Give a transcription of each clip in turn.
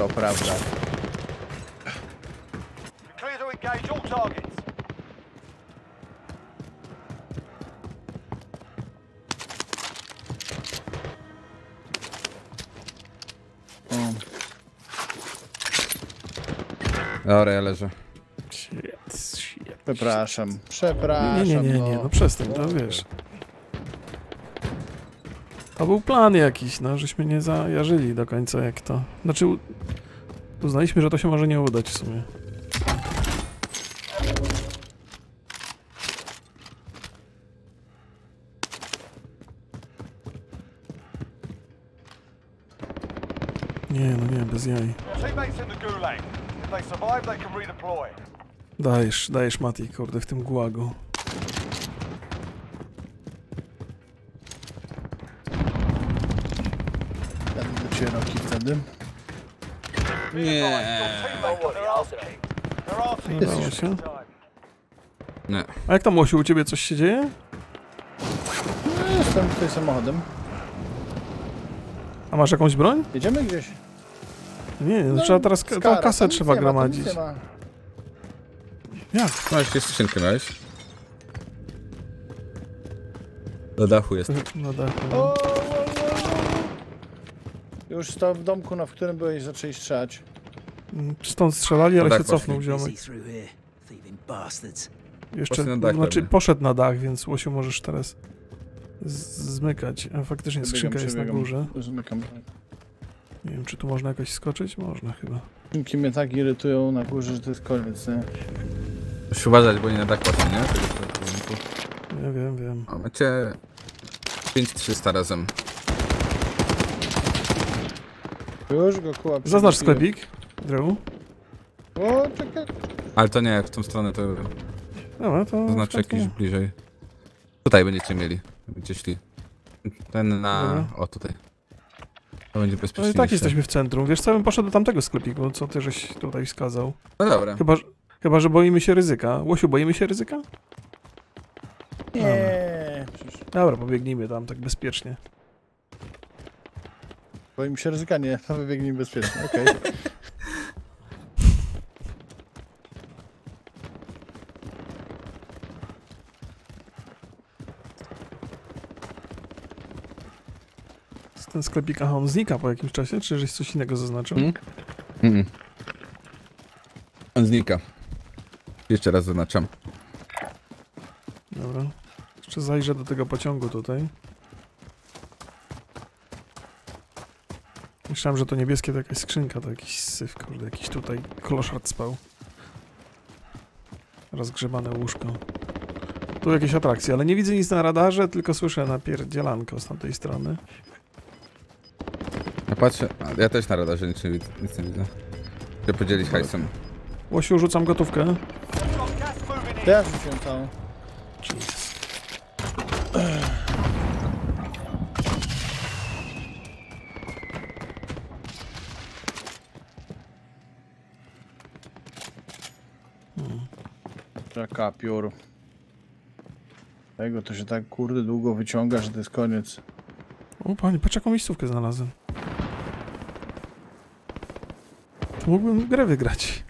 To prawda. O, Dobra, ja leżę. Shit, shit. przepraszam. Przepraszam. Nie, nie, nie, nie, no przestań, to wiesz. To był plan jakiś, no, żeśmy nie zajarzyli do końca jak to. Znaczy, uznaliśmy, że to się może nie udać w sumie. Nie, no nie, bez jaj. Dajesz, dajesz Mati, kurde, w tym gułagu. Do ciebie roki wtedy. Nie. Nie dało się. Nie. A jak tam, Łosiu, u ciebie coś się dzieje? No, jestem tutaj samochodem. A masz jakąś broń? Jedziemy gdzieś. Nie, no, No, trzeba teraz ka- skara, tą kasę trzeba gromadzić. Jak? Masz jakieś skrzynkę miałeś? Do dachu jest. Na dachu. O, no. Już to w domku, na w którym byłeś, zaczęli strzelać. Mm, Stąd strzelali, ale tak się cofnął ziomek. Jeszcze, na dach znaczy pewnie. poszedł na dach, więc Łosiu możesz teraz zmykać. A faktycznie Przebiegam, skrzynka jest na górze. Zmykam. Nie wiem, czy tu można jakoś skoczyć? Można chyba. Skrzynki mnie tak irytują na górze, że to jest koniec, nie? Musisz uważać, bo nie na dach poszli, nie? Tego. Ja wiem, wiem. A macie 5300 razem. Już go kuła Zaznacz sklepik, Drew. O, czekaj. Ale to nie, w tą stronę to Dobra, to... znaczy chętnie. jakiś bliżej. Tutaj będziecie mieli. Będziecie szli. Ten na... Dobra. O, tutaj. To będzie No i bezpieczniejsze. tak jesteśmy w centrum. Wiesz co, bym poszedł do tamtego sklepiku, co ty żeś tutaj wskazał. No dobra. Chyba, że- chyba, że boimy się ryzyka. Łosiu, boimy się ryzyka? Nie. Przecież Dobra, pobiegnijmy tam tak bezpiecznie. Boimy się ryzyka, nie. To wybiegnij bezpiecznie, okej. Ten sklepik, aha, on znika po jakimś czasie, czy żeś coś innego zaznaczył? Mm. Mm -mm. On znika. Jeszcze raz zaznaczam. Dobra. Jeszcze zajrzę do tego pociągu tutaj. Myślałem, że to niebieskie to jakaś skrzynka, to jakiś syf, kurde, jakiś tutaj kloszard spał. Rozgrzebane łóżko. Tu jakieś atrakcje, ale nie widzę nic na radarze, tylko słyszę napierdzielanko z tamtej strony. Ja patrzę, ja też na radarze nic nie widzę. Nic nie widzę. Chcę podzielić hajsem. Łosiu, rzucam gotówkę. Ja rzuciłem całą. Jesus. Czeka, piór. Tego to się tak kurde długo wyciąga, że to jest koniec. O panie, patrz jaką miejscówkę znalazłem. To mógłbym grę wygrać.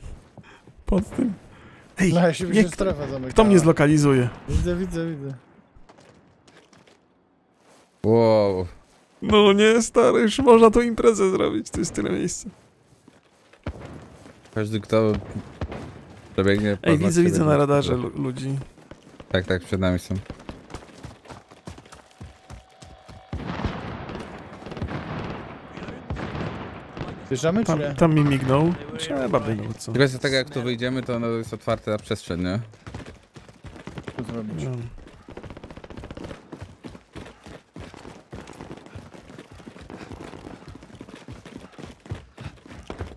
Pod tym. Ej, No, ja się nie, strefa zamykała. kto mnie zlokalizuje? Widzę, widzę, widzę. Wow. No nie, stary, już można tu imprezę zrobić, to jest tyle miejsca. Każdy kto przebiegnie... Ej, widzę, siebie. widzę na radarze lu- ludzi. Tak, tak, przed nami są. Wjeżdżamy czy Tam, nie? tam mi mignął. Trzeba by, no co. Tylko jest tak jak tu wyjdziemy, to ono jest otwarte na przestrzeń, nie? Co zrobić? No.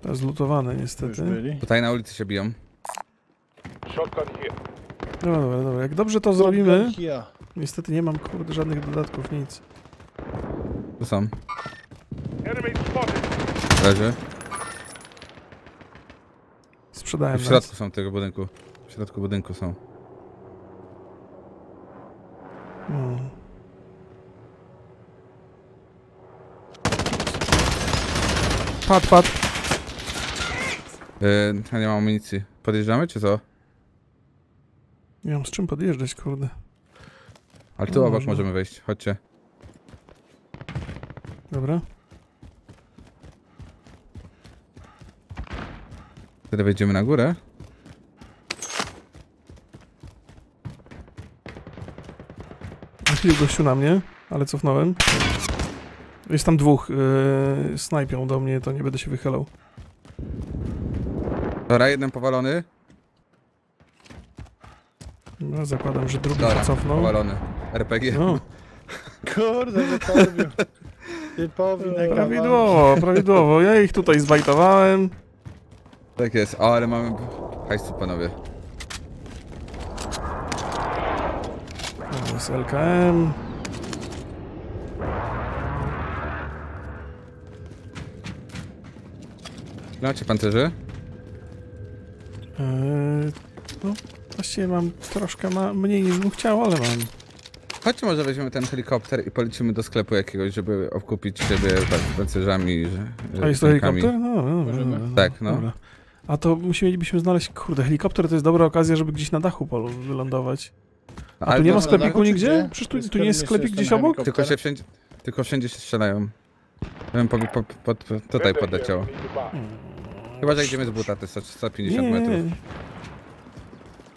To jest lutowane niestety. Tutaj na ulicy się biją. Shotgun here. Dobra, dobra, dobra. Jak dobrze to zrobimy, niestety nie mam kurde żadnych dodatków, nic. Tu są. Leży. Sprzedałem W nas. środku są tego budynku. W środku budynku są. No. Pad, pad. Yy, ja nie mam amunicji. Podjeżdżamy, czy co? Nie mam z czym podjeżdżać, kurde. Ale tu No, obok możemy wejść, chodźcie. Dobra. Wtedy wejdziemy na górę. Chwilę gościu na mnie, ale cofnąłem. Jest tam dwóch. Yy, snajpią do mnie, to nie będę się wychylał. Dobra, jeden powalony. No, zakładam, że drugi Dobra, się cofnął. powalony. RPG. No, Kurde, wypowił. Typowi na prawidłowo, prawidłowo. Ja ich tutaj zbajtowałem. Tak jest. O, ale mamy hajsu, panowie. To jest LKM. Macie pancerzy? Yy, no, właściwie mam troszkę ma mniej niż bym chciał, ale mam. Chodźcie może weźmiemy ten helikopter i polecimy do sklepu jakiegoś, żeby okupić siebie pan- pancerzami. że- A jest to helikopter? No, no, no, no, no, Tak, no. Dobra. A to musielibyśmy znaleźć, kurde, helikopter to jest dobra okazja, żeby gdzieś na dachu polu wylądować. A ale tu nie ma sklepiku dachu, nigdzie? gdzie? Przecież tu, nie jest sklepik gdzieś obok? Tylko się wszędzie, tylko wszędzie się strzelają. Ja bym po, po, po, tutaj podleciał. Chyba, że idziemy z buta, to jest 150 Nie, nie, metrów.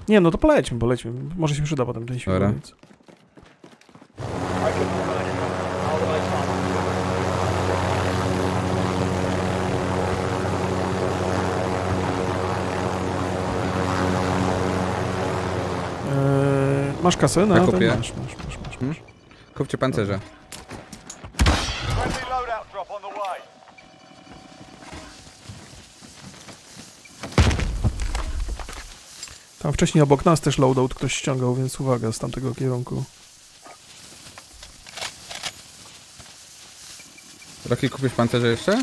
Nie. No to polećmy, polećmy. Może się przyda potem ten Dobra. śmigłowiec. Eee, masz kasę? No, Ja to kupię. masz, masz, masz, masz. Hmm? Kupcie pancerze. Tam wcześniej obok nas też loadout ktoś ściągał, więc uwaga z tamtego kierunku. Rocky, kupisz pancerze jeszcze?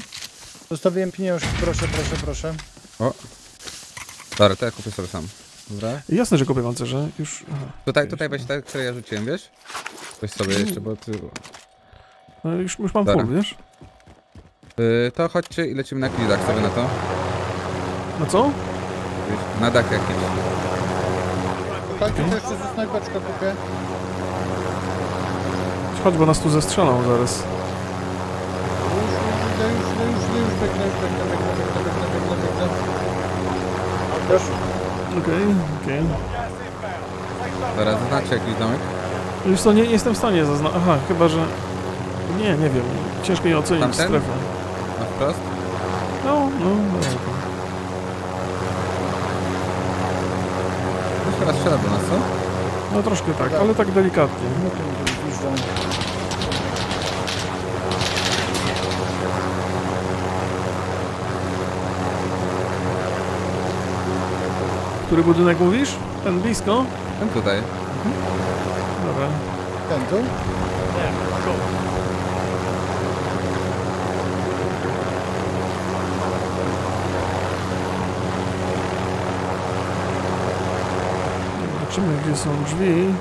Zostawiłem pieniążki, proszę, proszę, proszę. Dobra, to ja kupię sobie sam. Dobra. Jasne, że kupię pancerze. Już. Aha. Tutaj, tutaj weź te, które ja rzuciłem, wiesz? Weź sobie jeszcze, bo ty... No, już, już mam Dobra. full, wiesz? Yy, to chodźcie i lecimy na klidach sobie na to. No co? Wiesz, Na dach jakiś. Chodźcie, to jeszcze ze snajpeczkę kupię. Chodź, bo nas tu zestrzelą zaraz. Już, już, już, już, idę, już, biegnę, już biegnę, biegnę, biegnę, biegnę, biegnę, biegnę. Już. Okej, okej. Dobra, zaznaczcie jakiś domek. Już to nie, nie jestem w stanie zaznaczyć. Aha, chyba że. Nie, nie wiem. Ciężko mi ocenić Tamten? strefę. Na wprost. No, no, dobra. Już teraz strzela do nas, co? No troszkę tak, ale tak delikatnie. No tu. Który budynek mówisz? Ten blisko? Ten tutaj. Dobra. Ten tu? Zobaczymy, gdzie są drzwi.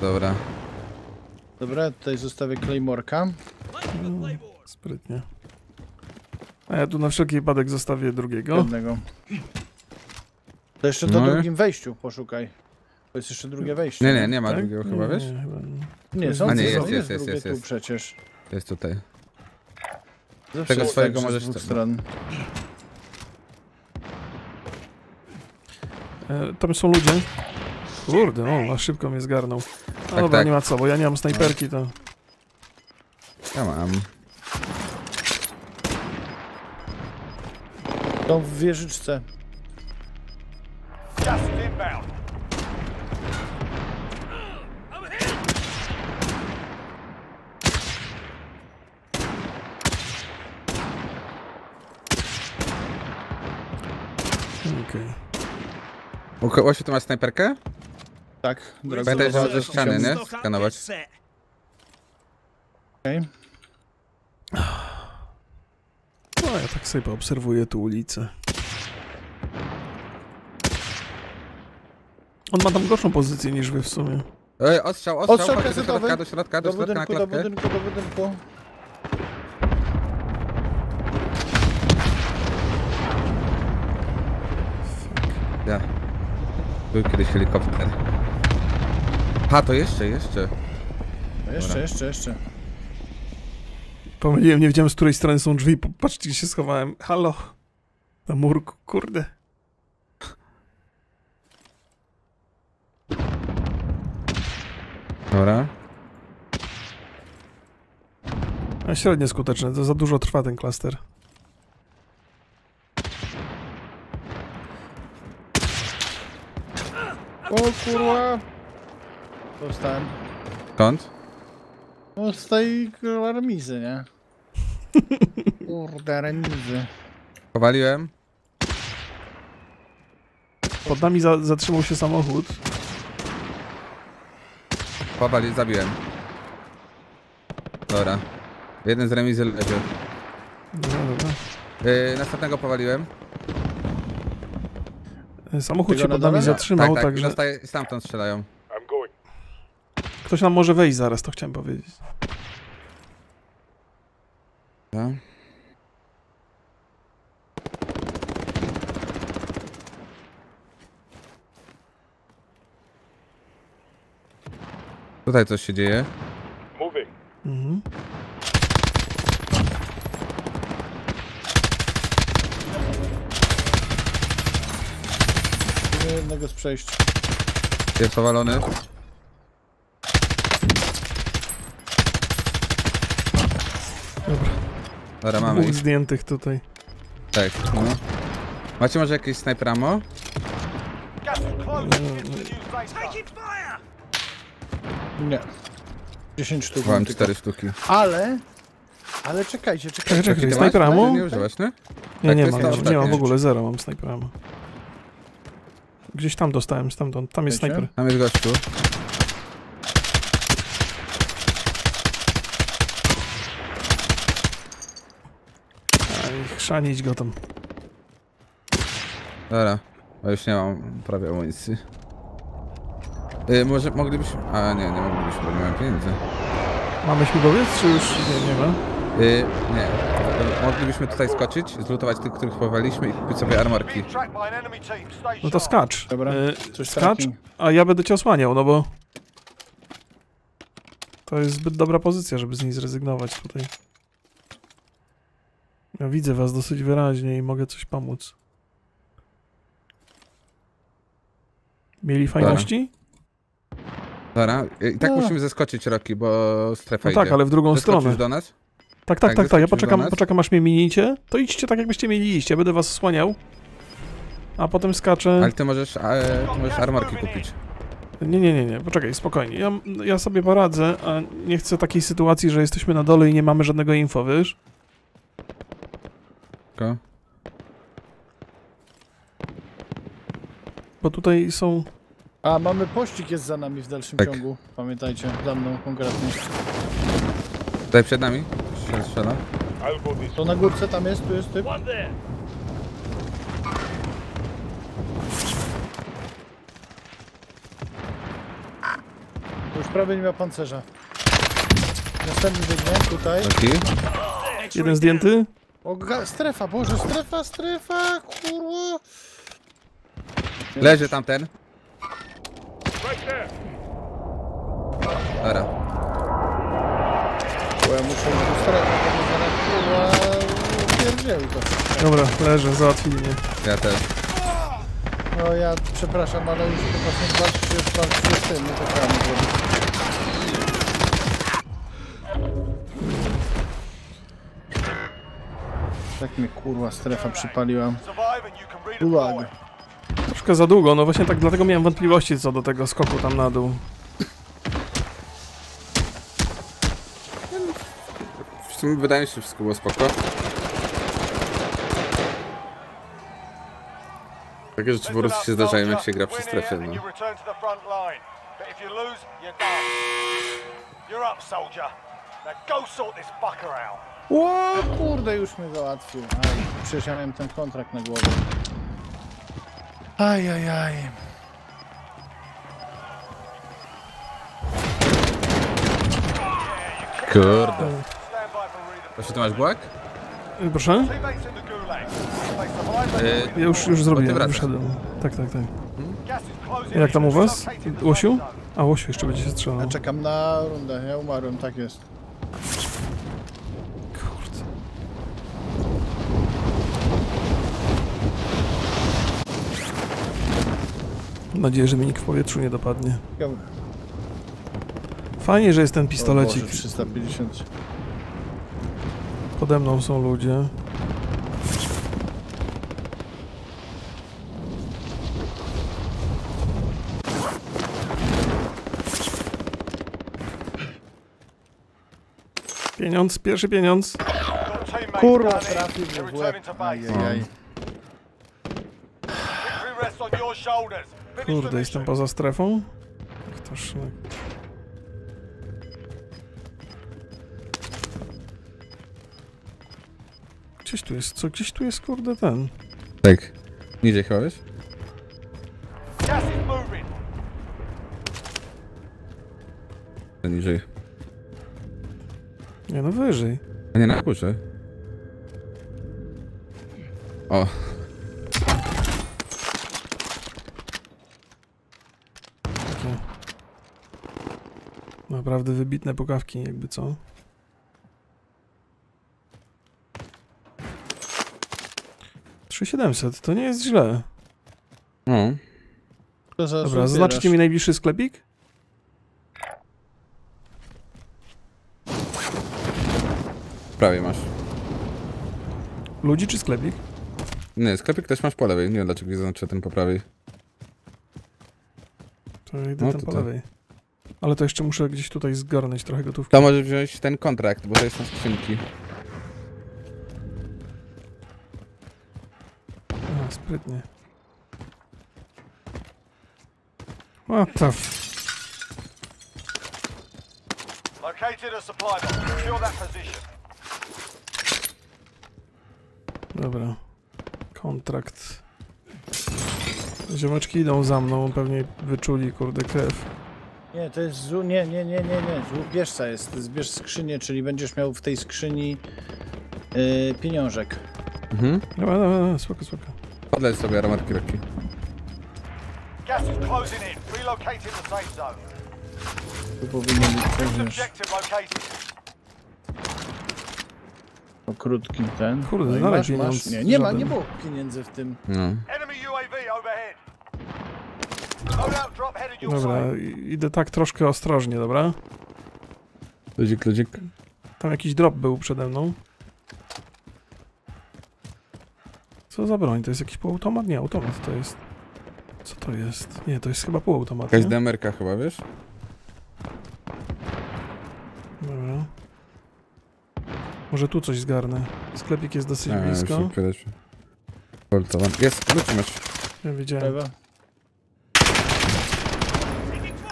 Dobra. Dobra, tutaj zostawię Claymorka. Sprytnie. A ja tu na wszelki wypadek zostawię drugiego. Jednego. To jeszcze do No drugim wejściu poszukaj. To jest jeszcze drugie wejście. Nie, nie, nie ma Tak? drugiego chyba, wiesz? Nie, chyba nie. Nie, są A nie, są, jest, jest, jest, jest, tu jest. przecież. Jest tutaj. Zawsze Tego jest swojego tak, że możesz Z dwóch tam- stron. E, tam są ludzie. Kurde, o, a szybko mnie zgarnął. No Tak, dobra, tak. nie ma co, bo ja nie mam snajperki, to... Ja mam. Są w wieżyczce. Is inbound. Okej. Okay. Łosiu, ty masz snajperkę? Tak. Pamiętaj, że ze ściany, nie? Skanować. okej. No, ja tak sobie poobserwuję tu ulicę. On ma tam gorszą pozycję niż wy w sumie. Ej, ostrzał, ostrzał, Ostrzał chodź do środka, do środka, do Do środka na budynku, do klatkę. budynku, do budynku. Ja. Był kiedyś helikopter. Ha, to jeszcze, jeszcze. No jeszcze, jeszcze, jeszcze. Pomyliłem, nie wiedziałem z której strony są drzwi. Patrzcie, gdzie się schowałem. Halo. Na murku, kurde. Dobra. A średnio skuteczne, to za dużo trwa ten klaster. O kurwa! Dostałem. Skąd? No z tej kurwa remizy, nie? Kurde, remizy. Powaliłem. Pod nami za, zatrzymał się samochód. Powali, zabiłem. Dobra. Jeden z remizy leży. Dobra, dobra. Yy, następnego powaliłem. Samochód się pod nami zatrzymał, tak, tak. I także dostaje, stamtąd strzelają. ktoś nam może wejść zaraz, to chciałem powiedzieć. No. Tutaj coś się dzieje. Mhm. Nie jednego z przejść. Jest powalony. Dobra. Dobra, mamy Dwóch ich. zdjętych tutaj. Tak, no. Macie może jakieś sniper ammo? Gas is closing into the new safe zone. Nie. 10 sztuk. Mam mam tylko. cztery sztuki. Ale... Ale czekajcie, Czekaj, czekajcie. czekaj, Ty masz? ammo? Nie używasz, nie? Nie, Tak, nie jest mam, nie, nie mam ostatnia w ogóle, zero mam snajper ammo. Gdzieś tam dostałem, stamtąd. Tam jest Wiecie? snajper. Tam jest gościu. Aj, chrzanić go tam. Dobra. A już nie mam prawie amunicji. Yy, może moglibyśmy... A nie, nie moglibyśmy, bo nie mam pieniędzy. Mamy śmigłowiec, czy już nie, nie ma? Yy, nie. Moglibyśmy tutaj skoczyć, zlutować tych, których powaliśmy i kupić sobie. Stay No to skacz. Dobra, coś skacz, tracking. a ja będę cię osłaniał, no bo... To jest zbyt dobra pozycja, żeby z niej zrezygnować tutaj. Ja widzę was dosyć wyraźnie i mogę coś pomóc. Mieli fajności? Dobra, i tak A. musimy zeskoczyć Roki, bo strefa No tak, idzie. ale w drugą Zeskoczysz stronę. do nas? Tak, tak, tak, tak, tak. Ja poczekam, poczekam aż mnie minicie. To idźcie tak, jakbyście mieli iść. Ja będę was osłaniał. A potem skaczę. Ale ty możesz, e, ty możesz armorki kupić. Nie, nie, nie, nie, poczekaj, spokojnie. Ja, ja sobie poradzę, a nie chcę takiej sytuacji, że jesteśmy na dole i nie mamy żadnego info, wiesz? Tylko. Bo tutaj są. A, mamy pościg jest za nami w dalszym Tak. ciągu. Pamiętajcie, za mną konkretnie. Tutaj przed nami. Strzela, strzela. To na górce tam jest, tu jest typ. To już prawie nie ma pancerza. Następny biegnie, tutaj. Roki. Jeden zdjęty. O, strefa, boże, strefa, strefa, kurwa. Leży tamten. Dobra. Bo ja muszę iść do strefy, bo mnie zaraz kurwa pierdzieli to. Dobra, leżę, załatwili mnie. Ja też. No ja przepraszam, ale już chyba są 24 z tym, nie zrobić. Tak mnie kurwa strefa przypaliła. Redeploy. Troszkę za długo, no właśnie tak dlatego miałem wątpliwości co do tego skoku tam na dół. Sumie wydaje mi się, że wszystko było spoko. Takie rzeczy po prostu się zdarzają, jak się gra przy strefie, no. Ło, kurde, już mnie załatwił. Aj, miałem ten kontrakt na głowie. Aj, aj, aj. Kurde. Proszę, ty masz błak? Y, Proszę? E, Ja już, już zrobiłem, wyszedłem. Tak, tak, tak. Closing Jak tam u was? Łosiu? A, Łosiu jeszcze będzie się strzelał. Ja czekam na rundę, ja umarłem, tak jest. Kurde. Mam nadzieję, że mi nikt w powietrzu nie dopadnie. Fajnie, że jest ten O pistolecik. Boże, 350. Pode mną są ludzie. Pieniądz, pierwszy pieniądz. Kurwa, trafił w łeb. Ajajaj. Kurde, jestem poza strefą. Ach, to szlak. Gdzieś tu jest, co? Gdzieś tu jest, kurde, ten. tak. Is moving. Niżej. Nie, no wyżej. A nie na górze. O, Takie. Naprawdę wybitne pukawki, jakby co. Trzy 700, to nie jest źle. no. Dobra, zaznaczcie mi najbliższy sklepik? Prawie masz. Ludzi czy sklepik? Nie, sklepik też masz po lewej. Nie wiem dlaczego nie zaznaczę ten po prawej. To idę No tam to po tak. lewej. Ale to jeszcze muszę gdzieś tutaj zgarnąć trochę gotówki. To możesz wziąć ten kontrakt, bo to jest na skrzynki. Sprytnie. What the f... Located a supply box. Secure that position. Dobra. Kontrakt. Ziomeczki idą za mną, pewnie wyczuli, kurde, krew. Nie, to jest złu... Nie, nie, nie, nie, nie. Złubieżca jest. Zbierz skrzynię, czyli będziesz miał w tej skrzyni yy, pieniążek. Mhm. Dobra, dobra, dobra, spoko, spoko. Podleć sobie aromatki lekki. Gas is closing in. Relocating the safe zone. Tu powinno być też wiesz, Objective located. o krótki ten. Kurde, No i masz, pieniądz Nie, nie ma, żaden. nie było pieniędzy w tym. No. Enemy UAV overhead. Loadout drop headed your Dobra, i- idę tak troszkę ostrożnie, dobra? Ludzik, ludzik. Tam jakiś drop był przede mną. Co za broń? To jest jakiś półautomat? Nie, automat to jest. Co to jest? Nie, to jest chyba półautomat, Jakaś demerka chyba, wiesz? Dobra. Może tu coś zgarnę. Sklepik jest dosyć A, blisko. szybko lecz. Poltowan. Jest, ludzi masz. Ja widziałem. Lewa.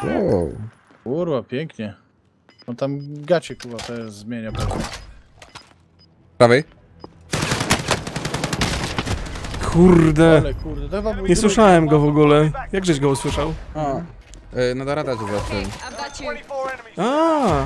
Wow. Kurwa, pięknie. No tam gacie kurwa też zmienia pewnie. Prawej? Kurde! Ale kurde, to chyba był Nie drugi. słyszałem go w ogóle. Jak żeś go usłyszał? O. E, no do radarze zobaczyłem. I've got you. 24 enemies. A,